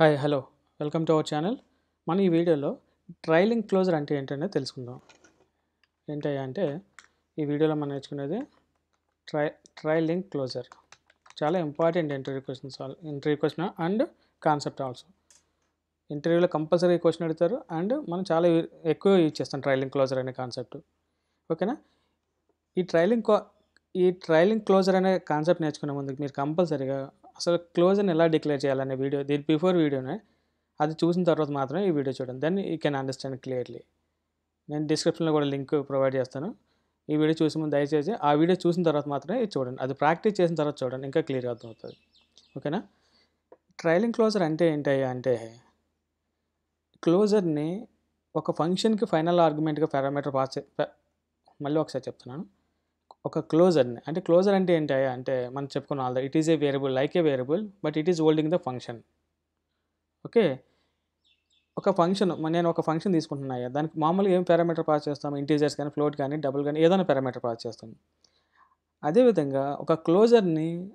Hi hello. Welcome to our channel. మన ఈ వీడియోలో ట్రైలింగ్ క్లోజర్ అంటే ఏంటనేది తెలుసుకుందాం. ఏంటయ్యా అంటే ఈ వీడియోలో మనం నేర్చుకునేది ట్రై ట్రైలింగ్ క్లోజర్. చాలా important interview questions interview question and concept also. ఇంటర్వ్యూలో కంపల్సరీ క్వశ్చన్ అడుగుతారు అండ్ మనం చాలా ఎక్కువ యూజ్ చేస్తాం ట్రైలింగ్ క్లోజర్ అనే కాన్సెప్ట్. ఓకేనా? ఈ ట్రైలింగ్ ఈ ట్రైలింగ్ క్లోజర్ అనే కాన్సెప్ట్ నేర్చుకునే ముందు మీరు కంపల్సరీగా అసలు క్లోజర్ని ఎలా డిక్లేర్ చేయాలనే వీడియో దీని బిఫోర్ వీడియోనే అది చూసిన తర్వాత మాత్రమే ఈ వీడియో చూడండి. Then you can understand clearly నేను డిస్క్రిప్షన్లో కూడా లింక్ ప్రొవైడ్ చేస్తాను. ఈ వీడియో చూసి ముందు దయచేసి ఆ వీడియో చూసిన తర్వాత మాత్రమే ఇది చూడండి. అది ప్రాక్టీస్ చేసిన తర్వాత చూడండి. ఇంకా క్లియర్గా అర్థమవుతుంది. ఓకేనా ట్రైలింగ్ క్లోజర్ అంటే ఏంటయ్యా అంటే క్లోజర్ని ఒక ఫంక్షన్కి ఫైనల్ ఆర్గ్యుమెంట్గా పారామీటర్ పాస్ మళ్ళీ ఒకసారి చెప్తున్నాను. ఒక క్లోజర్ని. అంటే క్లోజర్ అంటే ఏంటి అంటే మనం చెప్పుకున్న already it is a variable like a variable but it is holding the function. Okay? ఒక ఫంక్షన్ నేను ఒక ఫంక్షన్ తీసుకుంటున్నాయా దానికి మామూలుగా ఏం పారామీటర్ పాస్ చేస్తాం? ఇంటీజర్స్ కానీ ఫ్లోట్ కానీ డబుల్ కానీ ఏదైనా పారామీటర్ పాస్ చేస్తాం. అదేవిధంగా ఒక క్లోజర్ని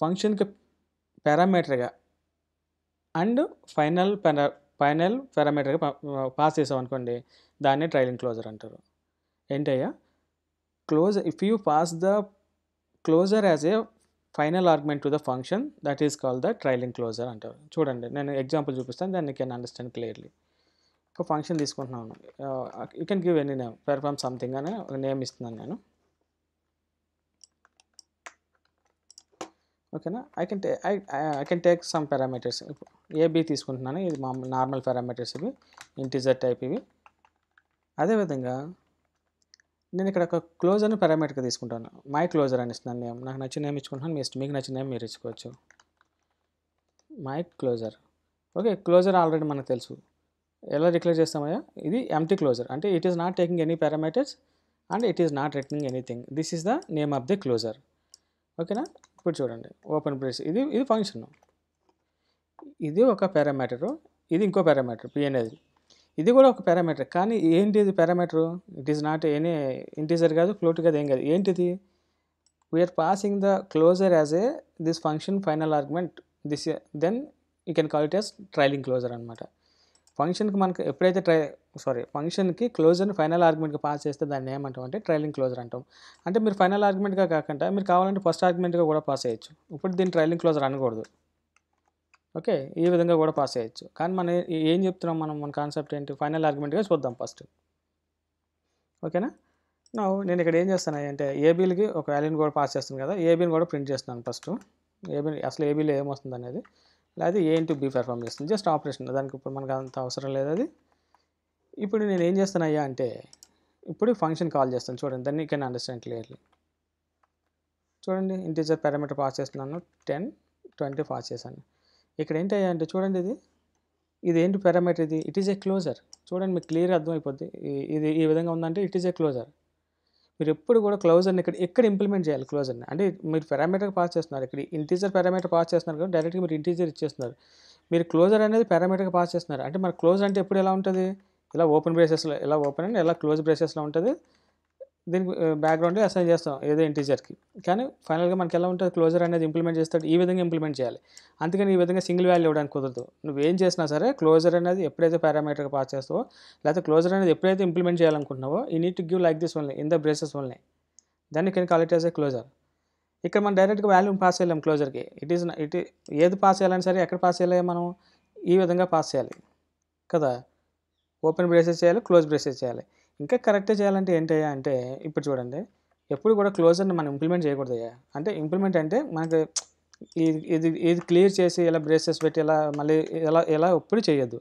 ఫంక్షన్కి పారామీటర్గా అండ్ ఫైనల్ పారా ఫైనల్ పారామీటర్గా పాస్ చేసాం అనుకోండి దాన్నే ట్రైలింగ్ క్లోజర్ అంటారు. ఏంటయ్యా? Close if you pass the closure as a final argument to the function that is call the trailing closure అంటారు. చూడండి నేను ఎగ్జాంపుల్ చూపిస్తాను దాన్ని కెన్ అండర్స్టాండ్ క్లియర్లీ ఒక ఫంక్షన్ తీసుకుంటున్నాను. You can give any name perform something అని ఒక name ఇస్తున్నాను నేను. ఓకేనా ఐ కెన్ టే I I can take some parameters a b తీసుకుంటున్నాను. ఇది మామూలు నార్మల్ పారామీటర్స్ ఇవి. ఇంటిజర్ టైప్ ఇవి. అదేవిధంగా నేను ఇక్కడ ఒక క్లోజర్ని పారామీటర్గా తీసుకుంటాను. మై క్లోజర్ అని ఇస్తున్నాను నేమ్. నాకు నచ్చిన నేమ్ ఇచ్చుకుంటున్నాను. మీ మీకు నచ్చిన నేమ్ మీరు ఇచ్చుకోవచ్చు. My closure. Okay closure already మనకు తెలుసు. ఎలా డిక్లేర్ చేస్తామయ్యా? ఇది ఎంటీ క్లోజర్ అంటే it is not taking any parameters and it is not returning anything this is the name of the closure ఓకేనా ఇప్పుడు చూడండి. ఓపెన్ బ్రేస్ ఇది ఇది ఫంక్షన్ ఇది ఒక పారామీటరు ఇది ఇంకో పారామీటర్ పిఎన్ఏది ఇది కూడా ఒక పారామీటర్. కానీ ఏంటి ఇది parameter? It is not any integer కాదు ఫ్లోట్ కాదు ఏం కాదు. ఏంటిది? We are passing the closure as a this function final argument this then you can call it as trailing closure అనమాట ఫంక్షన్కి మనకు ఎప్పుడైతే ట్రై సారీ ఫంక్షన్కి క్లోజర్ని ఫైనల్ ఆర్గ్యుమెంట్గా పాస్ చేస్తే దాన్ని ఏమంటాం అంటే ట్రైలింగ్ క్లోజర్ అంటాం. అంటే మీరు ఫైనల్ ఆర్గ్యుమెంట్గా కాకుండా మీరు కావాలంటే ఫస్ట్ ఆర్గ్యుమెంట్గా కూడా పాస్ చేయొచ్చు. ఇప్పుడు దీన్ని ట్రైలింగ్ క్లోజర్ అనకూడదు. ఓకే ఈ విధంగా కూడా పాస్ చేయొచ్చు. కానీ మనం ఏ- ఏం చెప్తున్నాం మనం? మన కాన్సెప్ట్ ఏంటి? ఫైనల్ ఆర్గ్యుమెంట్గా చూద్దాం ఫస్ట్ ఓకేనా? నా నేను ఇక్కడ ఏం చేస్తాను అంటే ఏబీలకి ఒక వాల్యూని కూడా పాస్ చేస్తాను కదా ఏబీని కూడా ప్రింట్ చేస్తున్నాను ఫస్ట్ ఏబీ అసలు ఏబీలో ఏమొస్తుంది అనేది? లేదా ఏ ఇంటూ బీ పెర్ఫామ్ చేస్తుంది. జస్ట్ ఆపరేషన్ దానికి ఇప్పుడు మనకు అంత అవసరం లేదు అది. ఇప్పుడు నేను ఏం చేస్తానయ్యా అంటే ఇప్పుడు ఫంక్షన్ కాల్ చేస్తాను. చూడండి దాన్ని కెన్ అండర్స్టాండ్ క్లియర్లీ చూడండి ఇంటీజర్ పారామీటర్ పాస్ చేస్తున్నాను. టెన్ ట్వంటీ పాస్ చేశాను. ఇక్కడ ఏంటి అంటే చూడండి ఇది. ఇది ఏంటి పారామీటర్ ఇది? ఇట్ ఈస్ ఏ క్లోజర్ చూడండి మీకు క్లియర్గా అర్థమైపోద్ది. ఇది ఈ విధంగా ఉందంటే ఇట్ ఈస్ ఏ క్లోజర్ మీరు ఎప్పుడు కూడా క్లోజర్ని ఇక్కడ ఎక్కడ ఇంప్లిమెంట్ చేయాలి క్లోజర్ని అంటే మీరు పారామీటర్ పాస్ చేస్తున్నారు. ఇక్కడ ఇంటీజర్ పారామీటర్ పాస్ చేస్తున్నారు కాబట్టి డైరెక్ట్గా మీరు ఇంటీజర్ ఇచ్చేస్తున్నారు. మీరు క్లోజర్ అనేది పారామీటర్గా పాస్ చేస్తున్నారు. అంటే మరి క్లోజ్ అంటే ఎప్పుడు ఎలా ఉంటుంది? ఇలా ఓపెన్ బ్రేసెస్లో ఎలా ఓపెన్ అండ్ ఎలా క్లోజ్ బ్రేసెస్లో ఉంటుంది. దీనికి బ్యాక్గ్రౌండ్ అసైన్ చేస్తాం ఏదో ఇంటీజర్కి కానీ ఫైనల్గా మనకి ఎలా ఉంటుంది క్లోజర్ అనేది ఇంప్లిమెంట్ చేస్తాడు ఈ విధంగా ఇంప్లిమెంట్ చేయాలి. అందుకని ఈ విధంగా సింగిల్ వాల్యూ ఇవ్వడానికి కుదరదు. నువ్వు ఏం చేసినా సరే క్లోజర్ అనేది ఎప్పుడైతే పారామీటర్గా పాస్ చేస్తావో లేకపోతే క్లోజర్ అనేది ఎప్పుడైతే ఇంప్లిమెంట్ చేయాలనుకుంటున్నావో ఈ need to give like this only in the braces only దాన్ని can call as a closure ఇక్కడ మనం డైరెక్ట్గా వాల్యూని పాస్ చేయలేం క్లోజర్కి ఇట్ ఈస్ ఇట్ ఏది పాస్ చేయాలని సరే ఎక్కడ పాస్ చేయాలి మనం? ఈ విధంగా పాస్ చేయాలి. కదా? ఓపెన్ బ్రేసెస్ చేయాలి క్లోజ్ బ్రేసెస్ చేయాలి. ఇంకా కరెక్ట్గా చేయాలంటే ఏంటయ్యా అంటే ఇప్పుడు చూడండి. ఎప్పుడు కూడా క్లోజర్ని మనం ఇంప్లిమెంట్ చేయకూడదయ్యా అంటే ఇంప్లిమెంట్ అంటే మనకి ఇది ఇది ఇది క్లియర్ చేసి ఇలా బ్రేసెస్ పెట్టి ఇలా మళ్ళీ ఎలా ఎలా ఎప్పుడు చేయొద్దు.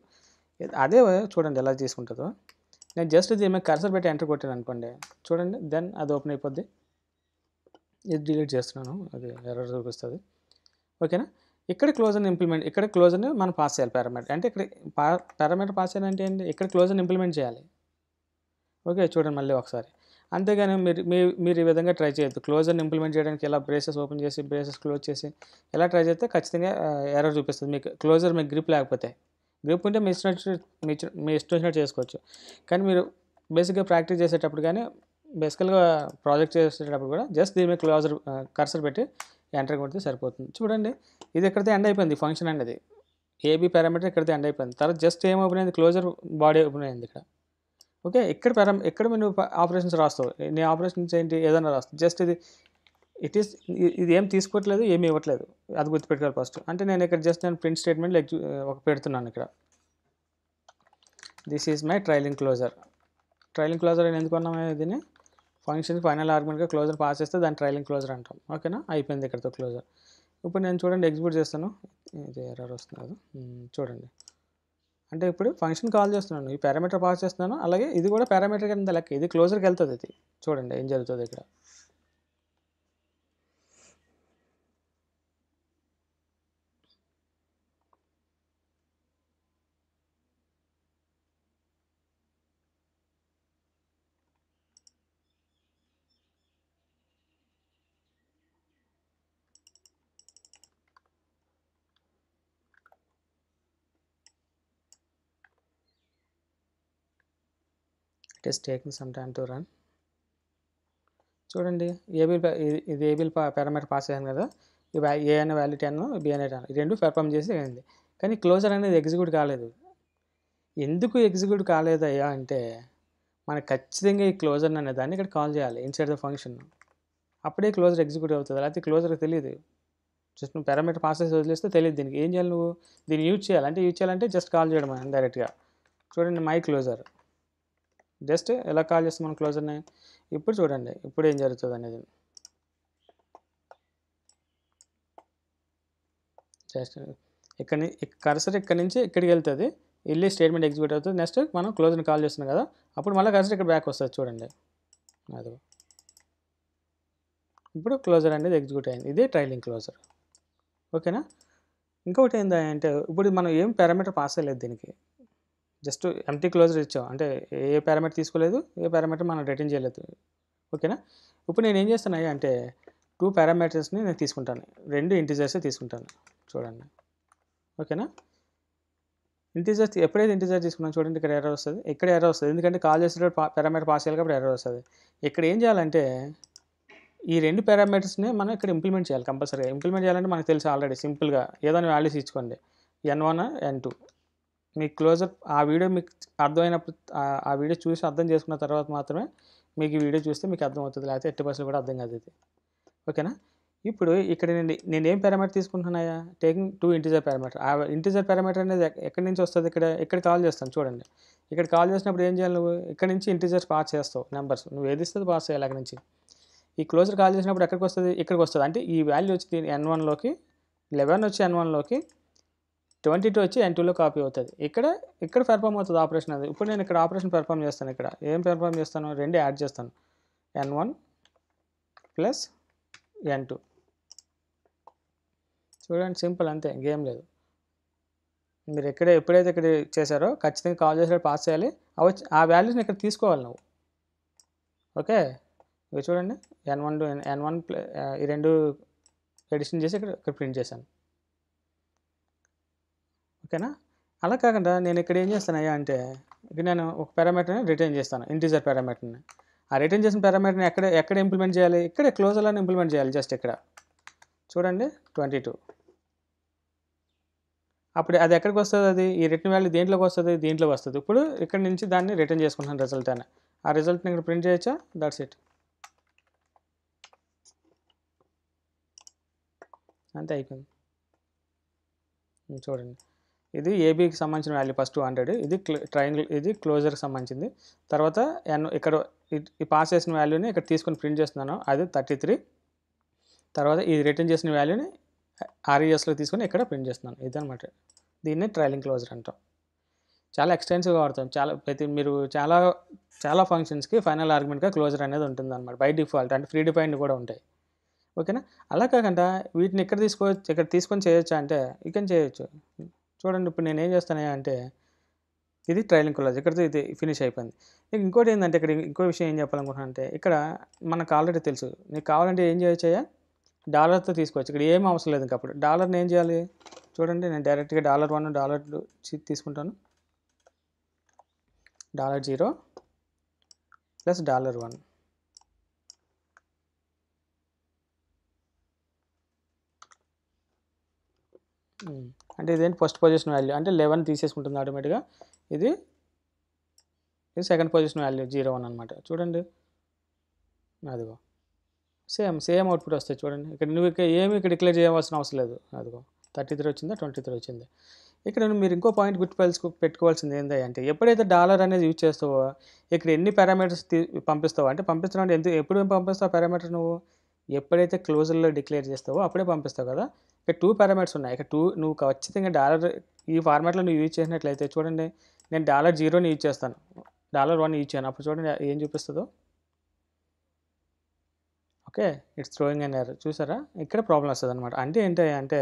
అదే చూడండి ఎలా తీసుకుంటుందో. నేను జస్ట్ ఇది ఏమైనా కర్సర్ పెట్టి ఎంటర్ కొట్టాను అనుకోండి. చూడండి దెన్ అది ఓపెన్ అయిపోద్ది. ఇది డిలీట్ చేస్తున్నాను. అది ఎర్రర్ చూపిస్తుంది. ఓకేనా? ఇక్కడ క్లోజర్ని ఇంప్లిమెంట్ ఇక్కడ క్లోజర్ని మనం పాస్ చేయాలి పారామీటర్. అంటే ఇక్కడ పా పారామీటర్ పాస్ చేయాలంటే ఏంటి? ఇక్కడ క్లోజర్ని ఇంప్లిమెంట్ చేయాలి. ఓకే చూడండి మళ్ళీ ఒకసారి. అంతేగాని మీరు మీ మీరు ఈ విధంగా ట్రై చేయొద్దు. క్లోజర్ని ఇంప్లిమెంట్ చేయడానికి ఎలా బ్రేసెస్ ఓపెన్ చేసి బ్రేసెస్ క్లోజ్ చేసి ఎలా ట్రై చేస్తే ఖచ్చితంగా ఎర్రర్ చూపిస్తుంది. మీకు క్లోజర్ మీకు గ్రిప్ లేకపోతే. గ్రిప్ ఉంటే మీ ఇష్టం మీ ఇష్టం వచ్చినట్టు చేసుకోవచ్చు. కానీ మీరు బేసిక్గా ప్రాక్టీస్ చేసేటప్పుడు కానీ బేసికల్గా ప్రాజెక్ట్ చేసేటప్పుడు కూడా జస్ట్ దీని మీద క్లోజర్ కర్సర్ పెట్టి ఎంటర్ కొడితే సరిపోతుంది. చూడండి ఇది ఎక్కడితే ఎండ్ అయిపోయింది ఫంక్షన్ అనేది. ఏబీ పారామీటర్ ఇక్కడితే ఎండ్ అయిపోయింది. తర్వాత జస్ట్ ఏం ఓపెన్ అయింది? క్లోజర్ బాడీ ఓపెన్ అయింది ఇక్కడ. ఓకే ఎక్కడ పారా ఎక్కడ నువ్వు ఆపరేషన్స్ రాస్తావు? నీ ఆపరేషన్స్ ఏంటి? ఏదైనా రాస్తావు? జస్ట్ ఇది ఇట్ ఈస్ ఇది ఏం తీసుకోవట్లేదు ఏమి ఇవ్వట్లేదు. అది గుర్తుపెట్టుకోవాలి ఫస్ట్ అంటే నేను ఇక్కడ జస్ట్ నేను ప్రింట్ స్టేట్మెంట్ లెగ్ ఒక పెడుతున్నాను ఇక్కడ. This is my trailing closure trailing closure అని ఎందుకు అన్నామే దీన్ని? ఫంక్షన్ ఫైనల్ ఆర్గ్యుమెంట్గా క్లోజర్ పాస్ చేస్తే దాన్ని ట్రైలింగ్ క్లోజర్ అంటాం. ఓకేనా అయిపోయింది ఇక్కడతో క్లోజర్ ఇప్పుడు నేను చూడండి ఎగ్జిక్యూట్ చేస్తాను. ఇది ఎర్రర్ వస్తుంది చూడండి. అంటే ఇప్పుడు ఫంక్షన్ కాల్ చేస్తున్నాను ఈ పారామీటర్ పాస్ చేస్తున్నాను అలాగే ఇది కూడా పారామీటర్ కింద లెక్క ఇది క్లోజర్కి వెళ్తుంది ఇది చూడండి ఏం జరుగుతుంది ఇక్కడ. It is taking some time to run. చూడండి ఏబిల్ ఇది ఏబిల్ పారామీటర్ పాస్ అయ్యాను కదా ఈ ఏ అనే వాల్యూ టెన్ బి అనే టెన్ ఈ రెండు పెర్ఫామ్ చేసి అయింది. కానీ క్లోజర్ అనేది ఎగ్జిక్యూట్ కాలేదు. ఎందుకు ఎగ్జిక్యూట్ కాలేదయ్యా అంటే మనకు ఖచ్చితంగా ఈ క్లోజర్ అనే దాన్ని ఇక్కడ కాల్ చేయాలి ఇన్సైడ్ ద ఫంక్షన్ అప్పుడే క్లోజర్ ఎగ్జిక్యూట్ అవుతుంది లేకపోతే క్లోజర్ తెలియదు జస్ట్ నువ్వు పారామీటర్ పాస్ చేసి వదిలేస్తే తెలియదు దీనికి. ఏం చేయాలి నువ్వు? దీన్ని యూజ్ చేయాలి. అంటే యూజ్ చేయాలంటే జస్ట్ కాల్ చేయడం డైరెక్ట్గా చూడండి మై క్లోజర్ జస్ట్ ఎలా కాల్ చేస్తాం మనం క్లోజర్ని ఇప్పుడు చూడండి ఇప్పుడు ఏం జరుగుతుంది అనేది. జస్ట్ ఇక్కడ కర్సర్ ఇక్కడ నుంచి ఇక్కడికి వెళ్తుంది. వెళ్ళి స్టేట్మెంట్ ఎగ్జిక్యూట్ అవుతుంది. నెక్స్ట్ మనం క్లోజ్ని కాల్ చేస్తున్నాం కదా అప్పుడు మళ్ళీ కర్సర్ ఇక్కడ బ్యాక్ వస్తుంది చూడండి. అది ఇప్పుడు క్లోజర్ అనేది ఎగ్జిక్యూట్ అయింది. ఇదే ట్రైలింగ్ క్లోజర్. ఓకేనా? ఇంకొకటి ఏంటంటే ఇప్పుడు మనం ఏం పారామీటర్ పాస్ అయ్యలేదు దీనికి. జస్ట్ ఎంటీ క్లోజర్ ఇచ్చాం అంటే ఏ పారామీటర్ తీసుకోలేదు ఏ పారామీటర్ మనం రిటర్న్ చేయలేదు. ఓకేనా? ఇప్పుడు నేను ఏం చేస్తాను అంటే టూ పారామీటర్స్ని నేను తీసుకుంటాను. రెండు ఇంటిజర్స్ తీసుకుంటాను. చూడండి. ఓకేనా? ఇంటిజర్స్ ఎప్పుడైతే ఇంటిజర్ తీసుకున్నాను చూడండి ఇక్కడ ఎర్రర్ వస్తుంది. ఇక్కడ ఎర్రర్ వస్తుంది. ఎందుకంటే కాల్ చేసేటప్పుడు పారామీటర్ పాస్ చేయాలి కాబట్టి ఎర్రర్ వస్తుంది. ఇక్కడ ఏం చేయాలంటే ఈ రెండు పారామీటర్స్ని మనం ఇక్కడ ఇంప్లిమెంట్ చేయాలి కంపల్సరీగా. ఇంప్లిమెంట్ చేయాలంటే మనకు తెలుసు ఆల్రెడీ సింపుల్గా. ఏదైనా వాల్యూస్ ఇచ్చుకోండి. ఎన్ వన్ ఎన్ టూ మీ క్లోజర్ ఆ వీడియో మీకు అర్థమైనప్పుడు ఆ- ఆ వీడియో చూసి అర్థం చేసుకున్న తర్వాత మాత్రమే మీకు ఈ వీడియో చూస్తే మీకు అర్థమవుతుంది. లేకపోతే ఎట్టి పర్సెంట్ కూడా అర్థం కాదు ఇది. ఓకేనా? ఇప్పుడు ఇక్కడ నేను నేను ఏం parameter తీసుకుంటున్నాయా? Taking two integer parameter. ఆ ఇంటిజర్ పారామీటర్ అనేది ఎక్కడి నుంచి వస్తుంది? ఇక్కడ ఇక్కడ కాల్ చేస్తాను చూడండి. ఇక్కడ కాల్ చేసినప్పుడు ఏం చేయాలి నువ్వు? ఇక్కడ నుంచి ఇంటిజర్స్ పాస్ చేస్తావు నెంబర్స్. నువ్వు ఏది ఇస్తుంది పాస్ చేయాలి అక్కడ నుంచి. ఈ క్లోజర్ కాల్ చేసినప్పుడు ఎక్కడికి వస్తుంది? ఇక్కడికి వస్తుంది. అంటే ఈ వాల్యూ వచ్చి ఎన్ వన్లోకి లెవెన్ వచ్చి ఎన్ వన్లోకి ట్వంటీ టూ వచ్చి ఎన్ టూలో కాపీ అవుతుంది. ఇక్కడ ఇక్కడ పెర్ఫామ్ అవుతుంది ఆపరేషన్ అది. ఇప్పుడు నేను ఇక్కడ ఆపరేషన్ పెర్ఫామ్ చేస్తాను ఇక్కడ. ఏం పెర్ఫామ్ చేస్తాను? రెండు యాడ్ చేస్తాను. N one plus n two చూడండి సింపుల్ అంతే ఇంకేం లేదు. మీరు ఎక్కడ ఎప్పుడైతే ఇక్కడ చేశారో ఖచ్చితంగా కాల్ చేసేటప్పుడు పాస్ చేయాలి. అవి ఆ వాల్యూస్ని ఇక్కడ తీసుకోవాలి నువ్వు. ఓకే? ఇవి చూడండి. N one to n one ఈ రెండు ఎడిషన్ చేసి ఇక్కడ ఇక్కడ ప్రింట్ చేశాను. ఓకేనా? అలా కాకుండా నేను ఇక్కడ ఏం చేస్తానయ్యా అంటే ఇక్కడ నేను ఒక పారామీటర్ని రిటర్న్ చేస్తాను ఇంటీజర్ పారామీటర్ని ఆ రిటర్న్ చేసిన పారామీటర్ని ఎక్కడ ఎక్కడ ఇంప్లిమెంట్ చేయాలి? ఇక్కడే క్లోజర్లను ఇంప్లిమెంట్ చేయాలి జస్ట్ ఇక్కడ. చూడండి ట్వంటీ టూ అప్పుడు అది ఎక్కడికి వస్తుంది అది? ఈ రిటర్న్ వాల్యూ దేంట్లోకి వస్తుంది? దీంట్లోకి వస్తుంది? ఇప్పుడు ఇక్కడ నుంచి దాన్ని రిటర్న్ చేసుకుంటాను రిజల్ట్ అని. ఆ రిజల్ట్ని ఇక్కడ ప్రింట్ చేయొచ్చా? దట్స్ ఇట్ అంతే అయిపోయింది. చూడండి. ఇది ఏబీకి సంబంధించిన వాల్యూ ఫస్ట్ హండ్రెడ్ ఇది ట్రయాంగిల్ ఇది క్లోజర్కి సంబంధించింది. తర్వాత ఎన్ ఇక్కడ ఈ- పాస్ చేసిన వాల్యూని ఇక్కడ తీసుకొని ప్రింట్ చేస్తున్నాను. అది థర్టీ త్రీ తర్వాత ఇది రిటర్న్ చేసిన వాల్యూని ఆర్ఈఎస్లో తీసుకొని ఇక్కడ ప్రింట్ చేస్తున్నాను. ఇదనమాట దీన్ని ట్రైలింగ్ క్లోజర్ అంటాం. చాలా ఎక్స్టెన్సివ్గా వాడతాం. చాలా ప్రతి మీరు చాలా చాలా ఫంక్షన్స్కి ఫైనల్ ఆర్గ్యుమెంట్గా క్లోజర్ అనేది ఉంటుంది అనమాట బై డిఫాల్ట్ అంటే ఫ్రీ డిఫైన్డ్ కూడా ఉంటాయి. ఓకేనా? అలా కాకుండా వీటిని ఇక్కడ తీసుకోవచ్చు ఇక్కడ తీసుకొని చేయొచ్చా అంటే ఇక్కడ చేయొచ్చు. చూడండి ఇప్పుడు నేను ఏం చేస్తాను అంటే ఇది ట్రైలింగ్ కొలాజ్ ఇక్కడితో ఇది ఫినిష్ అయిపోయింది. ఇక ఇంకోటి ఏంటంటే ఇక్కడ ఇంకో విషయం ఏం చెప్పాలనుకుంటున్నాను అంటే ఇక్కడ మనకు ఆల్రెడీ తెలుసు. నీకు కావాలంటే ఏం చేయొచ్చయ్యా డాలర్తో తీసుకోవచ్చు. ఇక్కడ ఏం అవసరం లేదు ఇంకా అప్పుడు డాలర్ని ఏం చేయాలి? చూడండి నేను డైరెక్ట్గా డాలర్ వన్ డాలర్ టూ తీసుకుంటాను. Dollar zero plus dollar one. అంటే ఇదేంటి ఫస్ట్ పొజిషన్ వాల్యూ అంటే లెవెన్ తీసేసుకుంటుంది ఆటోమేటిక్గా ఇది ఇది second position value zero one అనమాట చూడండి. అదిగో. సేమ్ సేమ్ అవుట్పుట్ వస్తాయి చూడండి. ఇక్కడ నువ్వు ఇక్కడ ఏమి ఇక్కడ డిక్లేర్ చేయవలసిన అవసరం లేదు. అదిగో. థర్టీ త్రీ వచ్చిందా? ట్వంటీ త్రీ వచ్చింది. ఇక్కడ మీరు ఇంకో పాయింట్ గుర్తుపెలుసు పెట్టుకోవాల్సింది ఏంటంటే ఎప్పుడైతే డాలర్ అనేది యూజ్ చేస్తావో ఇక్కడ ఎన్ని పారామీటర్స్ పంపిస్తావో అంటే పంపిస్తున్నావు అంటే ఎంత ఎప్పుడు పంపిస్తావు పారామీటర్ నువ్వు? ఎప్పుడైతే క్లోజర్లో డిక్లేర్ చేస్తావో అప్పుడే పంపిస్తావు కదా? ఇక్కడ టూ పారామీటర్స్ ఉన్నాయి. ఇక్కడ టూ నువ్వు ఖచ్చితంగా డాలర్ ఈ ఫార్మాట్లో నువ్వు యూజ్ చేసినట్లయితే చూడండి నేను డాలర్ జీరోని యూజ్ చేస్తాను. డాలర్ వన్ యూజ్ చేయను. అప్పుడు చూడండి ఏం చూపిస్తుందో. Okay it's throwing an error చూసారా? ఇక్కడ ప్రాబ్లం వస్తుంది అనమాట అంటే ఏంటి అంటే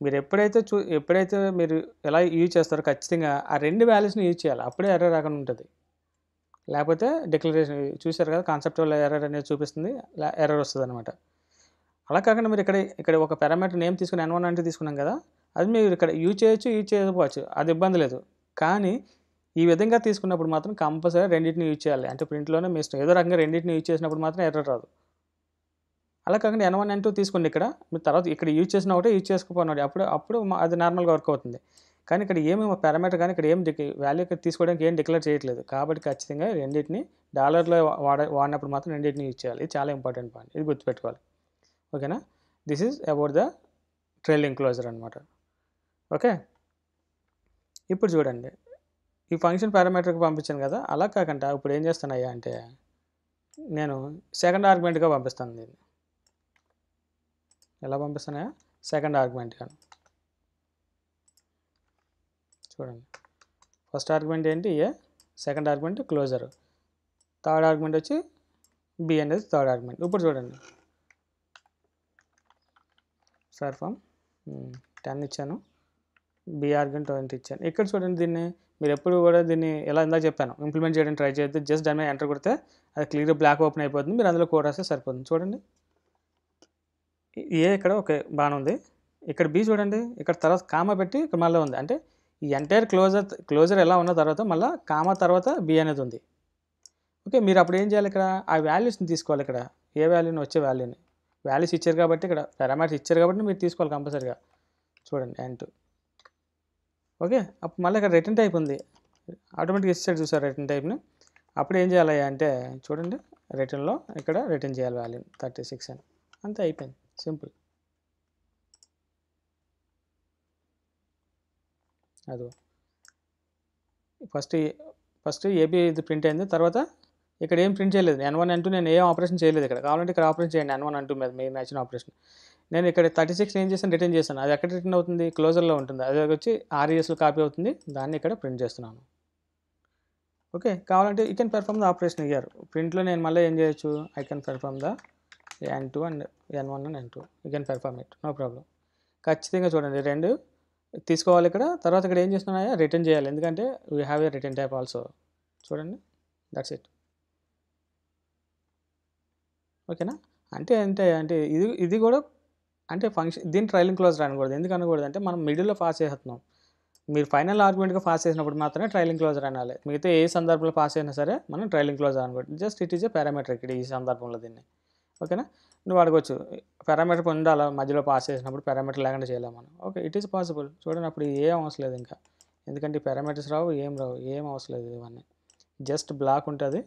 మీరు ఎప్పుడైతే చూ ఎప్పుడైతే మీరు ఎలా యూజ్ చేస్తారో ఖచ్చితంగా ఆ రెండు వాల్యూస్ని యూజ్ చేయాలి. అప్పుడే ఎర్రర్ రాకుండా ఉంటుంది. లేకపోతే డిక్లరేషన్ చూసారు కదా కాన్సెప్ట్ వల్ల ఎర్రర్ అనేది చూపిస్తుంది. ఎర్రర్ వస్తుంది అనమాట అలా కాకుండా మీరు ఇక్కడ ఇక్కడ ఒక పారామీటర్ నేమ్ తీసుకుని ఎన్ వన్ అంటే తీసుకున్నాం కదా అది మీరు ఇక్కడ యూజ్ చేయొచ్చు యూజ్ చేయకపోవచ్చు అది ఇబ్బంది లేదు. కానీ ఈ విధంగా తీసుకున్నప్పుడు మాత్రం కంపల్సరీ రెండింటిని యూజ్ చేయాలి. అంటే ప్రింట్లోనే మీ ఇష్టం. ఏదో రకంగా రెండింటిని యూజ్ చేసినప్పుడు మాత్రం ఎర్ర రాదు. అలా కాకుండా ఎన్ వన్ ఎన్ టూ తీసుకోండి ఇక్కడ. మీరు తర్వాత ఇక్కడ యూజ్ చేసిన ఒకటే యూజ్ చేసుకోపోయినాడు అప్పుడు అప్పుడు అది నార్మల్గా వర్క్ అవుతుంది. కానీ ఇక్కడ ఏమి పారామీటర్ కానీ ఇక్కడ ఏం వాల్యూ తీసుకోవడానికి ఏం డిక్లేర్ చేయట్లేదు. కాబట్టి ఖచ్చితంగా రెండింటిని డాలర్లో వాడ వాడినప్పుడు మాత్రం రెండింటిని యూజ్ చేయాలి. ఇది చాలా ఇంపార్టెంట్ పాయింట్ ఇది గుర్తుపెట్టుకోవాలి. ఓకేనా? This is about the trailing closure అనమాట ఓకే? ఇప్పుడు చూడండి. ఈ ఫంక్షన్ పారామీటర్కి పంపించాను కదా అలా కాకుండా ఇప్పుడు ఏం చేస్తున్నాయా అంటే నేను సెకండ్ ఆర్గ్యుమెంట్గా పంపిస్తాను దీన్ని. ఎలా పంపిస్తున్నాయా? సెకండ్ ఆర్గ్యుమెంట్గా చూడండి. ఫస్ట్ ఆర్గ్యుమెంట్ ఏంటి? A second argument closure third argument వచ్చి బి అనేది థర్డ్ ఆర్గ్యుమెంట్ ఇప్పుడు చూడండి. Square form. టెన్ ఇచ్చాను. బి ఆర్గ్యుమెంట్ ట్వంటీ ఇచ్చాను. ఇక్కడ చూడండి దీన్ని మీరు ఎప్పుడు కూడా దీన్ని ఎలా ఇందాక చెప్పాను ఇంప్లిమెంట్ చేయడానికి ట్రై చేయొద్దు జస్ట్ దాని మీద ఎంటర్ కొడితే అది క్లియర్ బ్లాక్ ఓపెన్ అయిపోతుంది మీరు అందులో కోడ్ రాస్తే సరిపోతుంది. చూడండి. ఏ ఇక్కడ ఓకే బాగానే ఉంది. ఇక్కడ బి చూడండి ఇక్కడ తర్వాత కామా పెట్టి ఇక్కడ మళ్ళీ ఉంది. అంటే ఈ ఎంటైర్ క్లోజర్ క్లోజర్ ఎలా ఉన్న తర్వాత మళ్ళీ కామా తర్వాత బి అనేది ఉంది. ఓకే మీరు అప్పుడు ఏం చేయాలి ఇక్కడ? ఆ వాల్యూస్ని తీసుకోవాలి ఇక్కడ. ఏ వాల్యూని? వచ్చే వాల్యూని. వాల్యూస్ ఇచ్చారు కాబట్టి ఇక్కడ పారామీటర్స్ ఇచ్చారు కాబట్టి మీరు తీసుకోవాలి కంపల్సరీగా. చూడండి ఎంటు ఓకే అప్పుడు మళ్ళీ ఇక్కడ రిటర్న్ టైప్ ఉంది. ఆటోమేటిక్గా ఇచ్చాడు చూసారు రిటర్న్ టైప్ని అప్పుడు ఏం చేయాలి అంటే చూడండి రిటర్న్లో ఇక్కడ రిటర్న్ చేయాలి వాల్యూ థర్టీ సిక్స్ అని. అంతే అయిపోయింది. సింపుల్ అదో ఫస్ట్ ఫస్ట్ ఏబీ ఇది ప్రింట్ అయింది తర్వాత ఇక్కడ ఏం ప్రింట్ చేయలేదు. ఎన్ వన్ అంటూ నేను ఏం ఆపరేషన్ చేయలేదు ఇక్కడ. కావాలంటే ఇక్కడ ఆపరేషన్ చేయండి. ఎన్ వన్ అంటూ మీద మీరు నచ్చిన ఆపరేషన్ నేను ఇక్కడ థర్టీ సిక్స్ ఏం చేశాను? రిటర్న్ చేశాను. అది ఎక్కడ రిటర్న్ అవుతుంది? క్లోజర్లో ఉంటుంది. అది వచ్చి ఆర్ఈఎస్లో కాపీ అవుతుంది. దాన్ని ఇక్కడ ప్రింట్ చేస్తున్నాను. ఓకే కావాలంటే you can perform the operation here ప్రింట్లో నేను మళ్ళీ ఏం చేయొచ్చు? I can perform the n two and n one and n two you can perform it no problem ఖచ్చితంగా చూడండి. రెండు తీసుకోవాలి ఇక్కడ. తర్వాత ఇక్కడ ఏం చేస్తున్నాయా రిటర్న్ చేయాలి. ఎందుకంటే we have a return type also చూడండి. దట్స్ ఇట్ ఓకేనా? అంటే అంటే అంటే ఇది ఇది కూడా అంటే ఫంక్షన్ దీని ట్రైలింగ్ క్లోజ్ రానకూడదు. ఎందుకు అనకూడదు అంటే మనం మిడిల్లో పాస్ చేస్తున్నాం. మీరు ఫైనల్ ఆర్గ్యుమెంట్గా పాస్ చేసినప్పుడు మాత్రమే ట్రైలింగ్ క్లోజ్ రానాలి. మిగతా ఏ సందర్భంలో పాస్ అయినా సరే మనం ట్రైలింగ్ క్లోజ్ అనకూడదు just it is a parameter ఇక్కడ ఈ సందర్భంలో దీన్ని. ఓకేనా? నువ్వు అడగొచ్చు. పారామీటర్ ఉండాలా? మధ్యలో పాస్ చేసినప్పుడు పారామీటర్ లేకుండా చేయలేము మనం. Okay it is possible. చూడండి అప్పుడు ఏం అవసరం లేదు ఇంకా. ఎందుకంటే పారామీటర్స్ రావు ఏం రావు ఏం అవసరం లేదు ఇవన్నీ. జస్ట్ బ్లాక్ ఉంటుంది.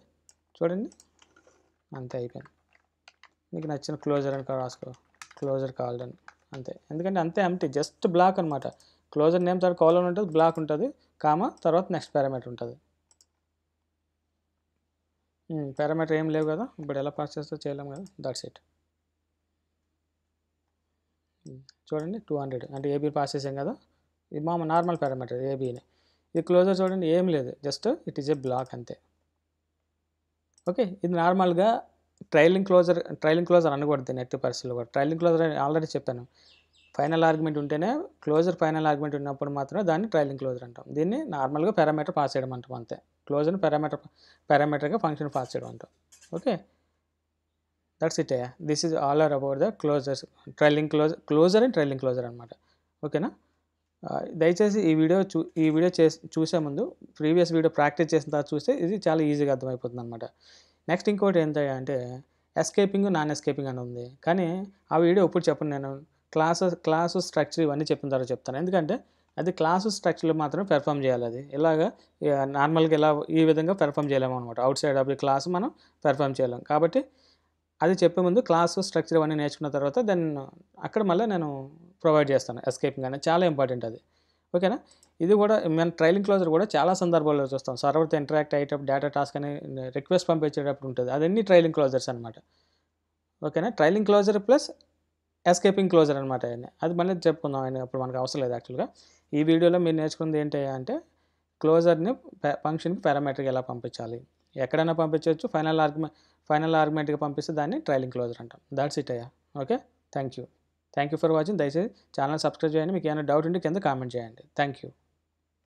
చూడండి. అంతే అయిపోయింది. నీకు నచ్చిన క్లోజర్ అని రాసుకో. క్లోజర్ కావాలని. అంతే. ఎందుకంటే అంతే అంతే జస్ట్ బ్లాక్ అనమాట క్లోజర్ నేమ్ తర్వాత కాలన్ ఉంటుంది బ్లాక్ ఉంటుంది కామా తర్వాత నెక్స్ట్ పారామీటర్ ఉంటుంది. పారామీటర్ ఏం లేవు కదా ఇప్పుడు ఎలా పాస్ చేస్తే చేయలేము కదా దట్స్ ఇట్ చూడండి టూ హండ్రెడ్ అంటే ఏబీ పాస్ చేసాం కదా ఇది మా నార్మల్ పారామీటర్ ఏబీని ఇది క్లోజర్ చూడండి ఏం లేదు just it is a block అంతే. ఓకే ఇది నార్మల్గా ట్రైలింగ్ క్లోజర్ ట్రైలింగ్ క్లోజర్ అనకూడదు నెట్ పరిస్థితుల్లో కూడా. ట్రైలింగ్ క్లోజర్ ఆల్రెడీ చెప్పాను. ఫైనల్ ఆర్గ్యుమెంట్ ఉంటేనే క్లోజర్ ఫైనల్ ఆర్గ్యుమెంట్ ఉన్నప్పుడు మాత్రమే దాన్ని ట్రైలింగ్ క్లోజర్ అంటాం. దీన్ని నార్మల్గా పారామీటర్ పాస్ చేయడం అంటాం అంతే. క్లోజర్ని పారామీటర్ పారామీటర్గా ఫంక్షన్ పాస్ చేయడం అంటాం. Okay? That's it this is all are about the closures trailing closure closure and trailing closure అనమాట ఓకేనా? దయచేసి ఈ వీడియో చూ ఈ వీడియో చేసి చూసే ముందు ప్రీవియస్ వీడియో ప్రాక్టీస్ చేసిన తర్వాత చూస్తే ఇది చాలా ఈజీగా అర్థమైపోతుంది అనమాట నెక్స్ట్ ఇంకోటి ఏంటంటే అంటే ఎస్కేపింగ్ నాన్ ఎస్కేపింగ్ అని ఉంది. కానీ ఆ వీడియో ఇప్పుడు చెప్పను నేను. క్లాస్ క్లాసు స్ట్రక్చర్ ఇవన్నీ చెప్పిన తర్వాత చెప్తాను. ఎందుకంటే అది క్లాసు స్ట్రక్చర్లో మాత్రమే పెర్ఫామ్ చేయాలి అది. ఇలాగా నార్మల్గా ఇలా ఈ విధంగా పెర్ఫామ్ చేయలేము అనమాట outside of the class మనం పెర్ఫామ్ చేయలేం. కాబట్టి అది చెప్పే ముందు క్లాసు స్ట్రక్చర్ ఇవన్నీ నేర్చుకున్న తర్వాత దెన్ అక్కడ మళ్ళీ నేను ప్రొవైడ్ చేస్తాను. ఎస్కేపింగ్ అనేది చాలా ఇంపార్టెంట్ అది. ఓకేనా? ఇది కూడా మన ట్రైలింగ్ క్లోజర్ కూడా చాలా సందర్భాల్లో చూస్తాం. సర్వర్తో ఇంటరాక్ట్ అయ్యేటప్పుడు డేటా టాస్క్ అని రిక్వెస్ట్ పంపించేటప్పుడు ఉంటుంది. అదన్నీ ట్రైలింగ్ క్లోజర్స్ అనమాట ఓకేనా? Trailing closure plus escaping closure అనమాట ఆయన అది మళ్ళీ చెప్పుకుందాం ఆయన అప్పుడు మనకు అవసరం లేదు యాక్చువల్గా ఈ వీడియోలో మీరు నేర్చుకుంది ఏంటి అంటే క్లోజర్ని ఫంక్షన్కి పారామీటర్కి ఎలా పంపించాలి? ఎక్కడైనా పంపించవచ్చు. ఫైనల్ ఆర్గ్యుమెంట్ ఫైనల్ ఆర్గ్యుమెంట్గా పంపిస్తే దాన్ని ట్రైలింగ్ క్లోజర్ అంటాం. దాట్స్ ఇట్ అయ్యా. Okay? Thank you thank you for watching దయచేసి ఛానల్ సబ్స్క్రైబ్ చేయండి. మీకు ఏమైనా డౌట్ ఉంటే కింద కామెంట్ చేయండి. Thank you